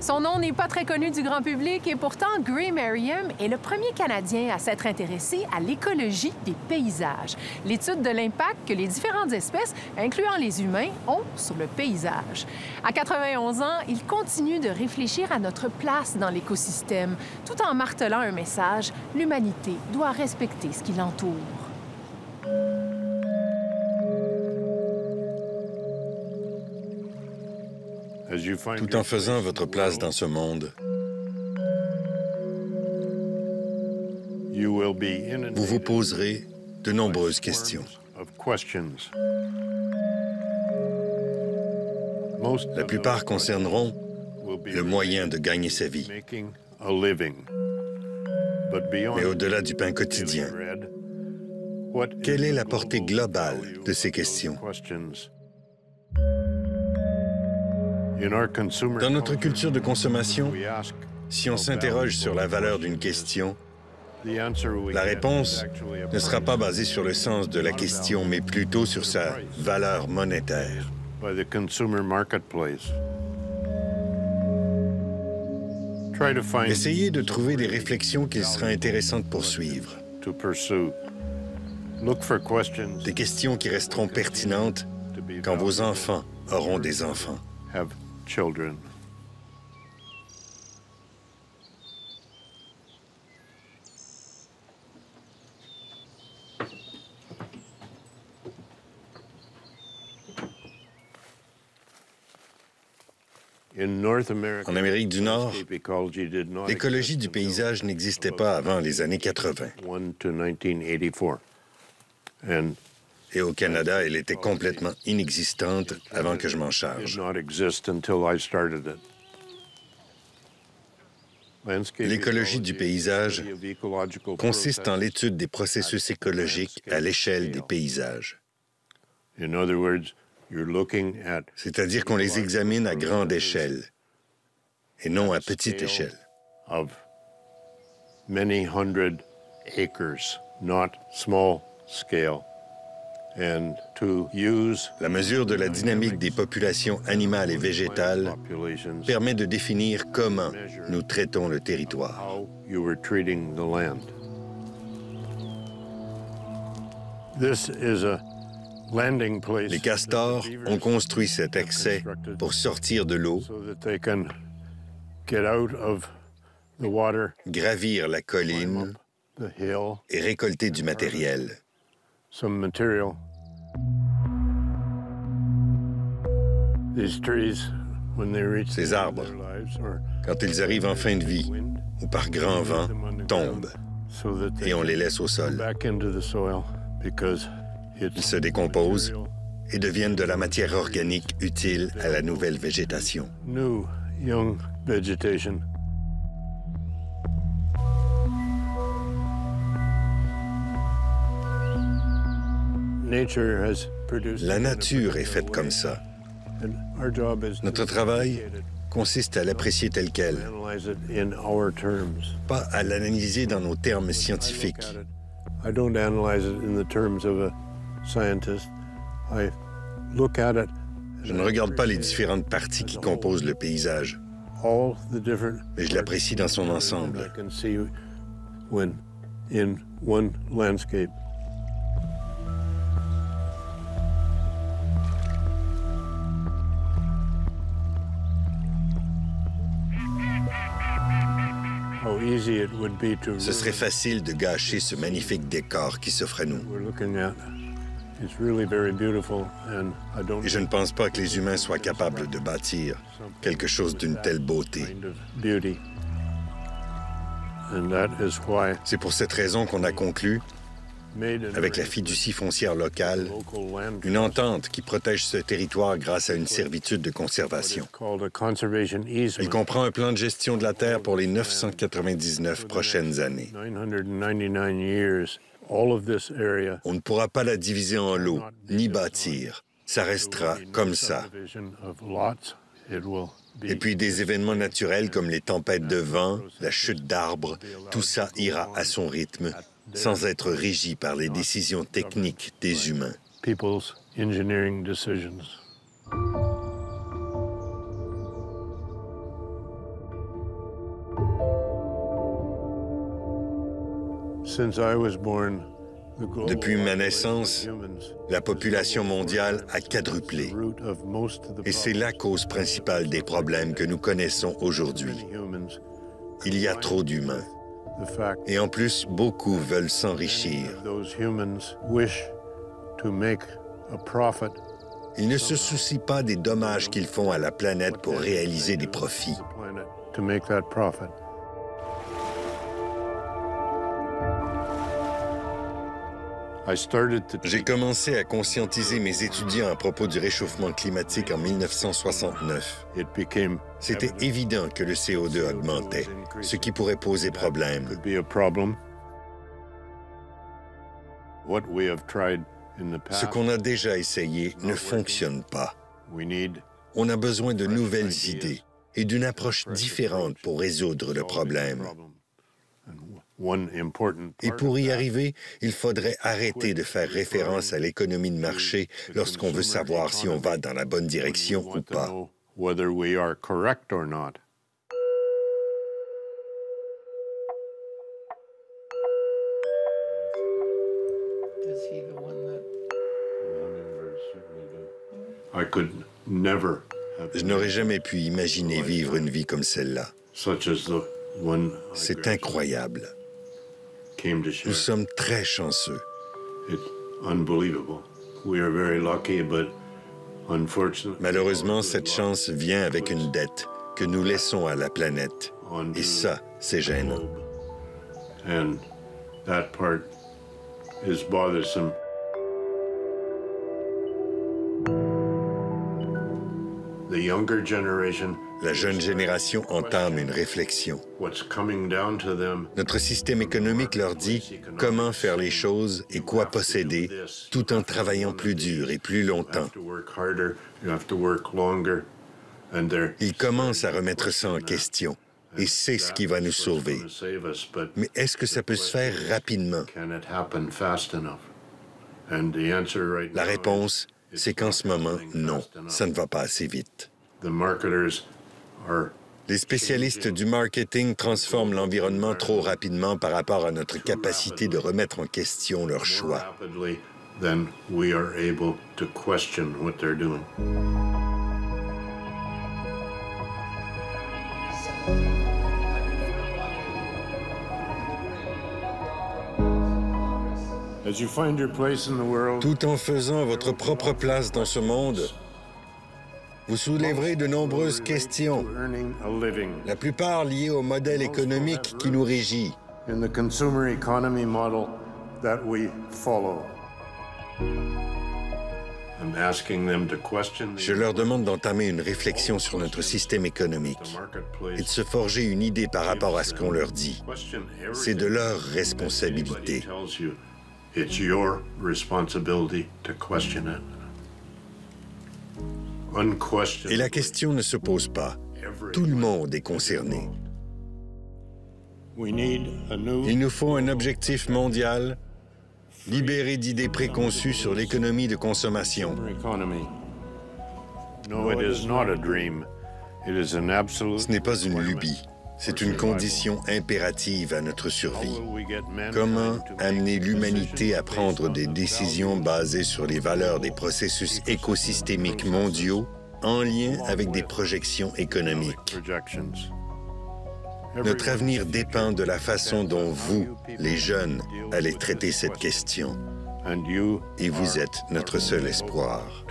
Son nom n'est pas très connu du grand public et pourtant Gray Merriam est le premier Canadien à s'être intéressé à l'écologie des paysages, l'étude de l'impact que les différentes espèces, incluant les humains, ont sur le paysage. À 91 ans, il continue de réfléchir à notre place dans l'écosystème, tout en martelant un message, l'humanité doit respecter ce qui l'entoure. Tout en faisant votre place dans ce monde, vous vous poserez de nombreuses questions. La plupart concerneront le moyen de gagner sa vie. Mais au-delà du pain quotidien, quelle est la portée globale de ces questions? Dans notre culture de consommation, si on s'interroge sur la valeur d'une question, la réponse ne sera pas basée sur le sens de la question, mais plutôt sur sa valeur monétaire. Essayez de trouver des réflexions qu'il sera intéressant de poursuivre. Des questions qui resteront pertinentes quand vos enfants auront des enfants. En Amérique du Nord, l'écologie du paysage n'existait pas avant les années 80. Et au Canada, elle était complètement inexistante avant que je m'en charge. L'écologie du paysage consiste en l'étude des processus écologiques à l'échelle des paysages. C'est-à-dire qu'on les examine à grande échelle et non à petite échelle. La mesure de la dynamique des populations animales et végétales permet de définir comment nous traitons le territoire. Les castors ont construit cet accès pour sortir de l'eau, gravir la colline et récolter du matériel. Ces arbres, quand ils arrivent en fin de vie ou par grand vent, tombent et on les laisse au sol. Ils se décomposent et deviennent de la matière organique utile à la nouvelle végétation. La nature est faite comme ça. Notre travail consiste à l'apprécier tel quel, pas à l'analyser dans nos termes scientifiques. Je ne regarde pas les différentes parties qui composent le paysage, mais je l'apprécie dans son ensemble. Ce serait facile de gâcher ce magnifique décor qui s'offre à nous. Et je ne pense pas que les humains soient capables de bâtir quelque chose d'une telle beauté. C'est pour cette raison qu'on a conclu, avec la fiducie foncière locale, une entente qui protège ce territoire grâce à une servitude de conservation. Il comprend un plan de gestion de la terre pour les 999 prochaines années. On ne pourra pas la diviser en lots, ni bâtir. Ça restera comme ça. Et puis des événements naturels comme les tempêtes de vent, la chute d'arbres, tout ça ira à son rythme, sans être régi par les décisions techniques des humains. Depuis ma naissance, la population mondiale a quadruplé. Et c'est la cause principale des problèmes que nous connaissons aujourd'hui. Il y a trop d'humains. Et en plus, beaucoup veulent s'enrichir. Ils ne se soucient pas des dommages qu'ils font à la planète pour réaliser des profits. J'ai commencé à conscientiser mes étudiants à propos du réchauffement climatique en 1969. C'était évident que le CO2 augmentait, ce qui pourrait poser problème. Ce qu'on a déjà essayé ne fonctionne pas. On a besoin de nouvelles idées et d'une approche différente pour résoudre le problème. Et pour y arriver, il faudrait arrêter de faire référence à l'économie de marché lorsqu'on veut savoir si on va dans la bonne direction ou pas. Je n'aurais jamais pu imaginer vivre une vie comme celle-là. C'est incroyable. Nous sommes très chanceux. Malheureusement, cette chance vient avec une dette que nous laissons à la planète. Et ça, c'est gênant. La jeune génération entame une réflexion. Notre système économique leur dit comment faire les choses et quoi posséder tout en travaillant plus dur et plus longtemps. Ils commencent à remettre ça en question et c'est ce qui va nous sauver. Mais est-ce que ça peut se faire rapidement? La réponse c'est qu'en ce moment, non, ça ne va pas assez vite. Les spécialistes du marketing transforment l'environnement trop rapidement par rapport à notre capacité de remettre en question leurs choix. Tout en faisant votre propre place dans ce monde, vous soulèverez de nombreuses questions, la plupart liées au modèle économique qui nous régit. Je leur demande d'entamer une réflexion sur notre système économique et de se forger une idée par rapport à ce qu'on leur dit. C'est de leur responsabilité. It's your responsibility to question it. Et la question ne se pose pas. Tout le monde est concerné. Il nous faut un objectif mondial libéré d'idées préconçues sur l'économie de consommation. Ce n'est pas une lubie. C'est une condition impérative à notre survie. Comment amener l'humanité à prendre des décisions basées sur les valeurs des processus écosystémiques mondiaux en lien avec des projections économiques? Notre avenir dépend de la façon dont vous, les jeunes, allez traiter cette question. Et vous êtes notre seul espoir.